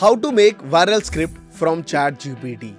How to make viral script from ChatGPT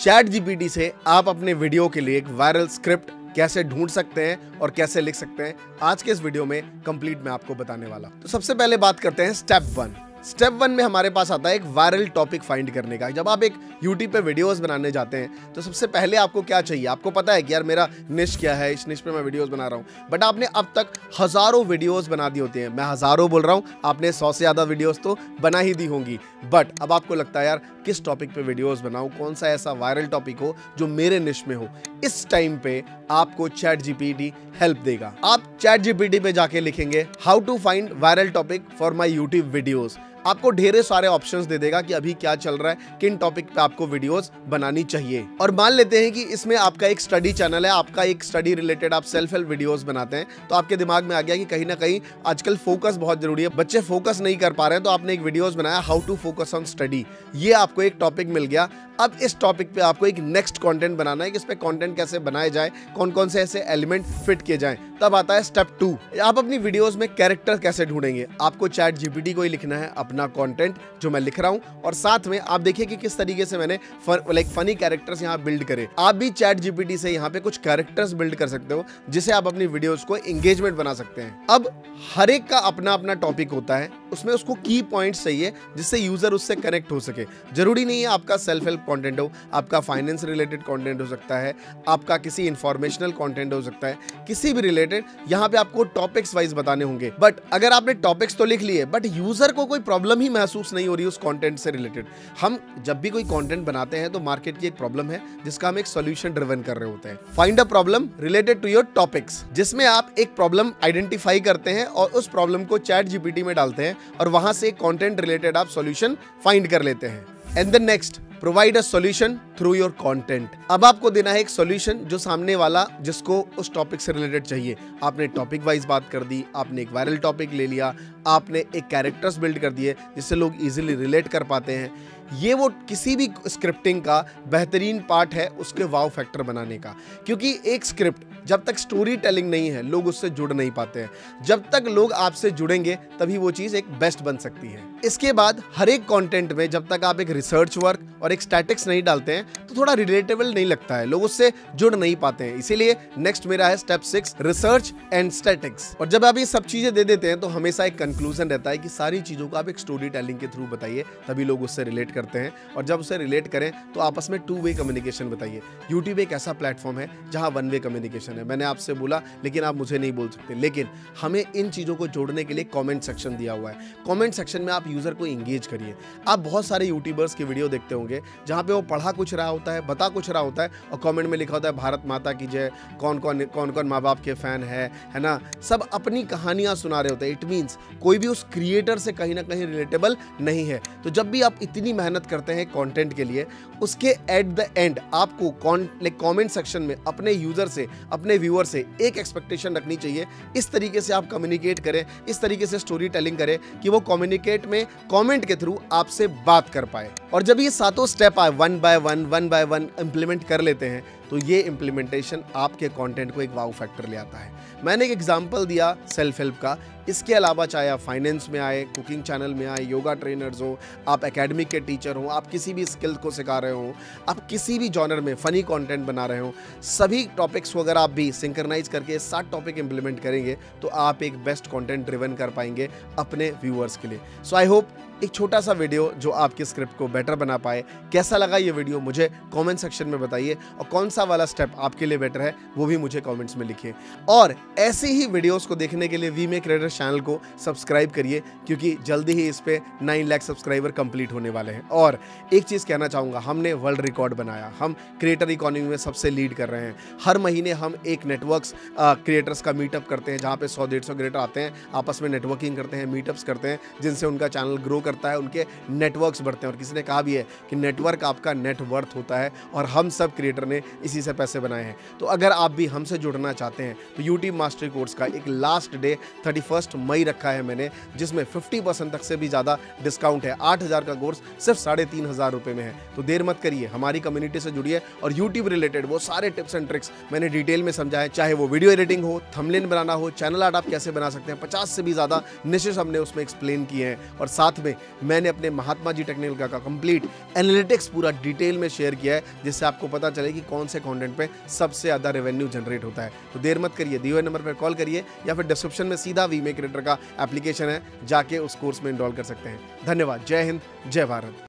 ChatGPT से आप अपने वीडियो के लिए एक वायरल स्क्रिप्ट कैसे ढूंढ सकते हैं और कैसे लिख सकते हैं, आज के इस वीडियो में कंप्लीट मैं आपको बताने वाला तो सबसे पहले बात करते हैं स्टेप वन स्टेप वन में हमारे पास आता है एक वायरल टॉपिक फाइंड करने का। जब आप एक यूट्यूब पे वीडियोस बनाने जाते हैं तो सबसे पहले आपको क्या चाहिए? आपको पता है कि यार मेरा निश क्या है, इस निश पे मैं वीडियोस बना रहा हूँ। बट आपने अब तक हज़ारों वीडियोस बना दी होती हैं। मैं हज़ारों बोल रहा हूँ, आपने सौ से ज़्यादा वीडियोस तो बना ही दी होंगी। बट अब आपको लगता है यार, किस टॉपिक पे वीडियोज़ बनाऊँ? कौन सा ऐसा वायरल टॉपिक हो जो मेरे निश में हो? इस टाइम पे आपको चैट जीपीटी हेल्प देगा। आप चैट जीपीटी पे जाके लिखेंगे how to find viral topic for my YouTube videos आपको ढेरे सारे ऑप्शंस दे देगा कि अभी क्या चल रहा है, किन टॉपिक पे आपको वीडियोस बनानी चाहिए। और मान लेते हैं कि इसमें आपका एक स्टडी चैनल है, आपका एक स्टडी रिलेटेड आप सेल्फ हेल्प वीडियोस बनाते हैं तो आपके दिमाग में आ गया कि कहीं ना कहीं आजकल फोकस बहुत ज़रूरी है। बच्चे फोकस नहीं कर पा रहे हैं तो आपने एक वीडियोस बनाया how to focus on study ये आपको एक टॉपिक मिल गया। अब इस टॉपिक पे आपको एक नेक्स्ट कंटेंट बनाना है, कि इस पे कंटेंट कैसे बनाए जाए कौन कौन से ऐसे एलिमेंट फिट किए जाएँ। तब आता है स्टेप टू आप अपनी वीडियोस में कैरेक्टर कैसे ढूंढेंगे? आपको चैट जीपीटी को ही लिखना है, अपना कंटेंट जो मैं लिख रहा हूँ। और साथ में आप देखिए कि किस तरीके से मैंने लाइक फनी कैरेक्टर्स यहाँ बिल्ड करे। आप भी चैट जीपीटी से यहाँ पे कुछ कैरेक्टर्स बिल्ड कर सकते हो, जिसे आप अपनी वीडियोस को एंगेजमेंट बना सकते हैं। अब हर एक का अपना अपना टॉपिक होता है, उसमें उसको की पॉइंट चाहिए, जिससे यूज़र उससे कनेक्ट हो सके। ज़रूरी नहीं है आपका सेल्फ हेल्प कॉन्टेंट हो, आपका फाइनेंस रिलेटेड कॉन्टेंट हो सकता है, आपका किसी इंफॉर्मेशनल कॉन्टेंट हो सकता है, किसी भी रिलेटेड यहाँ पे आपको टॉपिक्स वाइज बताने होंगे। बट अगर आपने टॉपिक्स तो लिख लिए बट यूज़र को कोई प्रॉब्लम ही महसूस नहीं हो रही उस कॉन्टेंट से रिलेटेड हम जब भी कोई कॉन्टेंट बनाते हैं तो मार्केट की एक प्रॉब्लम है, जिसका हम एक सोल्यूशन ड्रिवन कर रहे होते हैं। Find a problem related to your topics जिसमें आप एक प्रॉब्लम आइडेंटिफाई करते हैं और उस प्रॉब्लम को चैट जीपीटी में डालते हैं और वहाँ से कॉन्टेंट रिलेटेड आप सोल्यूशन फाइंड कर लेते हैं। And the next provide a solution through your content अब आपको देना है एक सॉल्यूशन जो सामने वाला, जिसको उस टॉपिक से रिलेटेड चाहिए। आपने टॉपिक वाइज बात कर दी, आपने एक वायरल टॉपिक ले लिया, आपने एक कैरेक्टर्स बिल्ड कर दिए, जिससे लोग इजीली रिलेट कर पाते हैं। ये वो किसी भी स्क्रिप्टिंग का बेहतरीन पार्ट है उसके वाव फैक्टर बनाने का। क्योंकि एक स्क्रिप्ट जब तक स्टोरी टेलिंग नहीं है, लोग उससे जुड़ नहीं पाते हैं। जब तक लोग आपसे जुड़ेंगे, तभी वो चीज़ एक बेस्ट बन सकती है। इसके बाद हर एक कंटेंट में जब तक आप एक रिसर्च वर्क और एक स्टैटिक्स नहीं डालते हैं थोड़ा रिलेटेबल नहीं लगता है। लोग उससे जुड़ नहीं पाते हैं। इसीलिए नेक्स्ट मेरा है step six research and statics और जब आप ये सब चीज़ें दे देते हैं तो हमेशा एक कंक्लूजन रहता है कि सारी चीज़ों को आप एक स्टोरी टेलिंग के थ्रू बताइए, तभी लोग उससे रिलेट करते हैं। और जब उसे रिलेट करें तो आपस में टू वे कम्युनिकेशन बताइए। यूट्यूब एक ऐसा प्लेटफॉर्म है, जहाँ वन वे कम्युनिकेशन है। मैंने आपसे बोला, लेकिन आप मुझे नहीं बोल सकते। लेकिन हमें इन चीज़ों को जोड़ने के लिए कमेंट सेक्शन दिया हुआ है। कमेंट सेक्शन में आप यूज़र को इंगेज करिए। आप बहुत सारे यूट्यूबर्स की वीडियो देखते होंगे, जहाँ पे वो पढ़ा कुछ रहा होता बता कुछ रहा होता है और कमेंट में लिखा होता है, भारत माता की जय। कौन कौन कौन कौन माँ बाप के फ़ैन है है ना? सब अपनी कहानियाँ सुना रहे होते हैं। इट मीन्स कोई भी उस क्रिएटर से कहीं ना कहीं रिलेटेबल नहीं है। तो जब भी आप इतनी मेहनत करते हैं कंटेंट के लिए, उसके एट द एंड आपको लाइक कमेंट सेक्शन में अपने यूज़र से, अपने व्यूअर से एक एक्सपेक्टेशन रखनी चाहिए। इस तरीके से आप कम्युनिकेट करें, इस तरीके से स्टोरी टेलिंग करें कि वो कम्युनिकेट में कमेंट के थ्रू आपसे बात कर पाए। और जब ये सातों स्टेप आए one by one one by one implement कर लेते हैं। तो ये इम्प्लीमेंटेशन आपके कंटेंट को एक वाव फैक्टर ले आता है। मैंने एक एग्जांपल दिया सेल्फ हेल्प का। इसके अलावा चाहे आप फाइनेंस में आए कुकिंग चैनल में आए योगा ट्रेनर्स हो, आप एकेडमिक के टीचर हो, आप किसी भी स्किल को सिखा रहे हो, आप किसी भी जॉनर में फ़नी कंटेंट बना रहे हो, सभी टॉपिक्स को अगर आप भी सिंक्रनाइज करके सात टॉपिक इंप्लीमेंट करेंगे तो आप एक बेस्ट कॉन्टेंट ड्रिवन कर पाएँगे अपने व्यूअर्स के लिए। सो आई होप एक छोटा सा वीडियो जो आपके स्क्रिप्ट को बेटर बना पाए। कैसा लगा ये वीडियो मुझे कमेंट सेक्शन में बताइए। और कौन सा वाला स्टेप आपके लिए बेटर है, वो भी मुझे कमेंट्स में लिखिए। और ऐसी ही वीडियोस को देखने के लिए वी मे क्रिएटर चैनल को सब्सक्राइब करिए, क्योंकि जल्दी ही इस पर नाइन लाख सब्सक्राइबर कंप्लीट होने वाले हैं। और एक चीज़ कहना चाहूँगा, हमने वर्ल्ड रिकॉर्ड बनाया। हम क्रिएटर इकोनॉमी में सबसे लीड कर रहे हैं। हर महीने हम एक नेटवर्क्स क्रिएटर्स का मीटअप करते हैं, जहाँ पे सौ, डेढ़ सौ क्रिएटर आते हैं, आपस में नेटवर्किंग करते हैं मीटअप्स करते हैं, जिनसे उनका चैनल ग्रो करता है, उनके नेटवर्क्स बढ़ते हैं। और किसी ने कहा भी है कि नेटवर्क आपका नेटवर्थ होता है, और हम सब क्रिएटर ने इसी से पैसे बनाए हैं। तो अगर आप भी हमसे जुड़ना चाहते हैं तो यूट्यूब मास्टर कोर्स का एक लास्ट डे थर्टी मई रखा है मैंने, जिसमें फिफ्टी तक से भी ज़्यादा डिस्काउंट है। आठ हज़ार का कोर्स सिर्फ़ साढ़े तीन हज़ार में है। तो देर मत करिए, हमारी कम्युनिटी से जुड़िए और यूट्यूब रिलेटेड वो सारे टिप्स एंड ट्रिक्स मैंने डिटेल में समझाए। चाहे वो वीडियो एडिटिंग हो थमलिन बनाना हो चैनल आर्ट आप कैसे बना सकते हैं, पचास से भी ज़्यादा निशेष हमने उसमें एक्सप्लेन किए हैं। और साथ में मैंने अपने महात्मा जी टेक्निकल का कंप्लीट एनालिटिक्स पूरा डिटेल में शेयर किया है, जिससे आपको पता चले कि कौन से कॉन्टेंट पे सबसे ज़्यादा रेवेन्यू जनरेट होता है। तो देर मत करिए, दिए हुए नंबर पर कॉल करिए या फिर डिस्क्रिप्शन में सीधा वीमे क्रिएटर का एप्लीकेशन है, जाके उस कोर्स में इनरोल कर सकते हैं। धन्यवाद, जय हिंद, जय भारत।